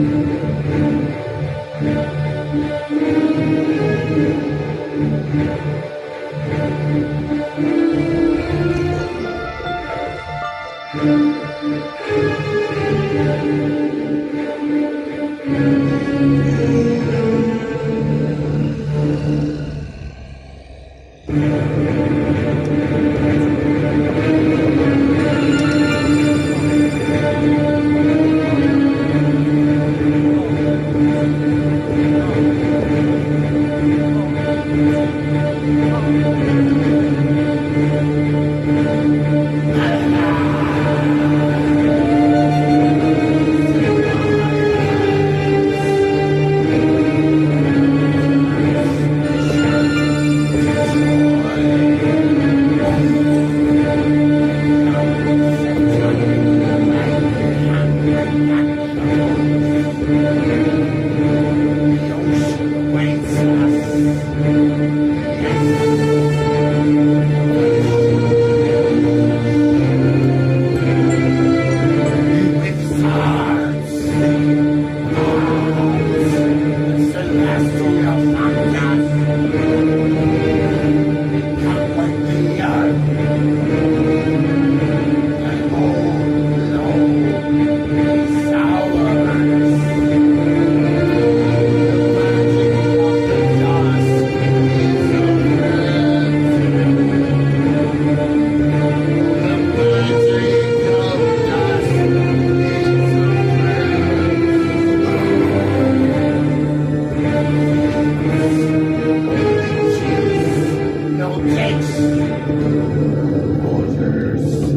Yeah. Yes. Waters.